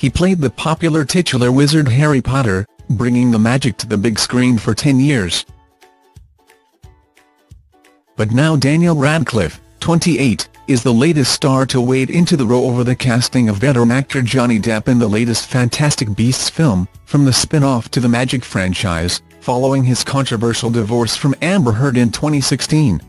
he played the popular titular wizard Harry Potter, bringing the magic to the big screen for 10 years. But now Daniel Radcliffe, 28, is the latest star to wade into the role over the casting of veteran actor Johnny Depp in the latest Fantastic Beasts film, from the spin-off to the Magic franchise, following his controversial divorce from Amber Heard in 2016.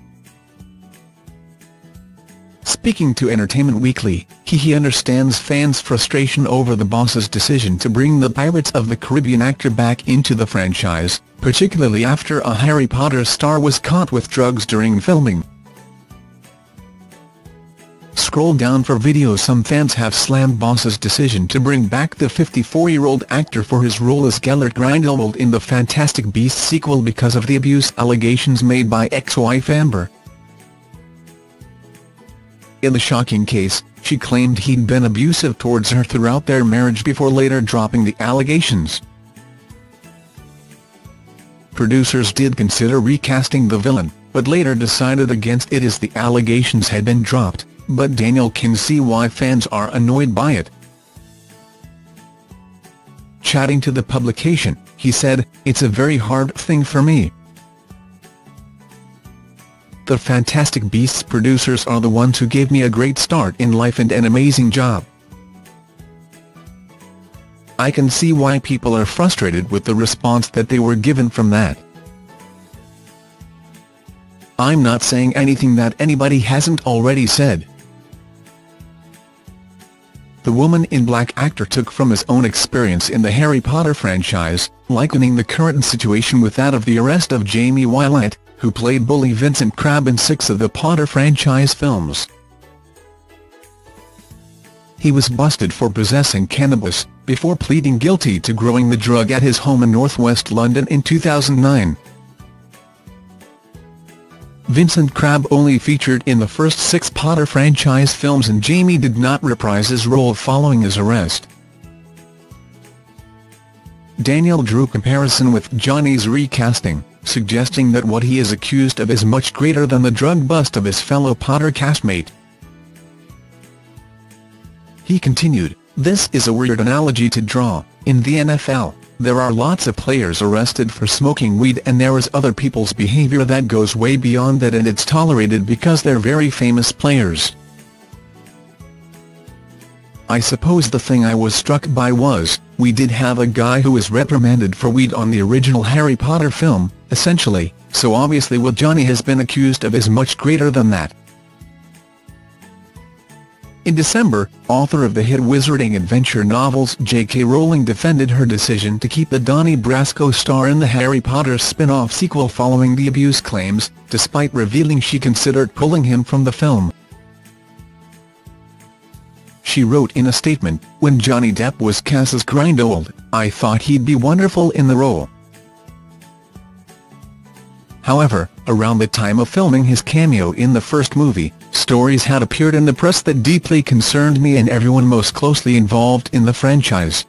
Speaking to Entertainment Weekly, he, he understands fans' frustration over the boss's decision to bring the Pirates of the Caribbean actor back into the franchise, particularly after a Harry Potter star was caught with drugs during filming. Scroll down for videos some fans have slammed Boss's decision to bring back the 54-year-old actor for his role as Gellert Grindelwald in the Fantastic Beasts sequel because of the abuse allegations made by ex-wife Amber. In the shocking case, she claimed he'd been abusive towards her throughout their marriage before later dropping the allegations. Producers did consider recasting the villain, but later decided against it as the allegations had been dropped, but Daniel can see why fans are annoyed by it. Chatting to the publication, he said, It's a very hard thing for me. The Fantastic Beasts producers are the ones who gave me a great start in life and an amazing job. I can see why people are frustrated with the response that they were given from that. I'm not saying anything that anybody hasn't already said. The Woman in Black actor took from his own experience in the Harry Potter franchise, likening the current situation with that of the arrest of Jamie Waylett, who played bully Vincent Crabbe in six of the Potter franchise films. He was busted for possessing cannabis, before pleading guilty to growing the drug at his home in northwest London in 2009. Vincent Crabbe only featured in the first six Potter franchise films and Jamie did not reprise his role following his arrest. Daniel drew comparison with Johnny's recasting suggesting that what he is accused of is much greater than the drug bust of his fellow Potter castmate. He continued, This is a weird analogy to draw. In the NFL, there are lots of players arrested for smoking weed and there is other people's behavior that goes way beyond that and it's tolerated because they're very famous players. I suppose the thing I was struck by was, we did have a guy who was reprimanded for weed on the original Harry Potter film, essentially, so obviously what Johnny has been accused of is much greater than that. In December, author of the hit wizarding adventure novels J.K. Rowling defended her decision to keep the Donnie Brasco star in the Harry Potter spin-off sequel following the abuse claims, despite revealing she considered pulling him from the film. She wrote in a statement, When Johnny Depp was cast as Grindelwald, I thought he'd be wonderful in the role. However, around the time of filming his cameo in the first movie, stories had appeared in the press that deeply concerned me and everyone most closely involved in the franchise.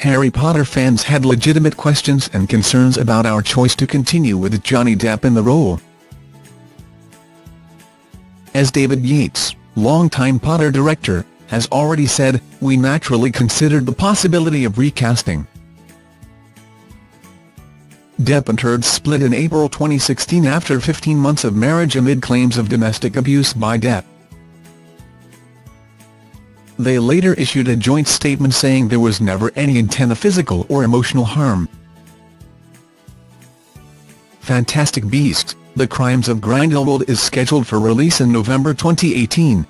Harry Potter fans had legitimate questions and concerns about our choice to continue with Johnny Depp in the role. As David Yates, longtime Potter director, has already said, we naturally considered the possibility of recasting. Depp and Heard split in April 2016 after 15 months of marriage amid claims of domestic abuse by Depp. They later issued a joint statement saying there was never any intent of physical or emotional harm. Fantastic Beasts the Crimes of Grindelwald is scheduled for release in November 2018.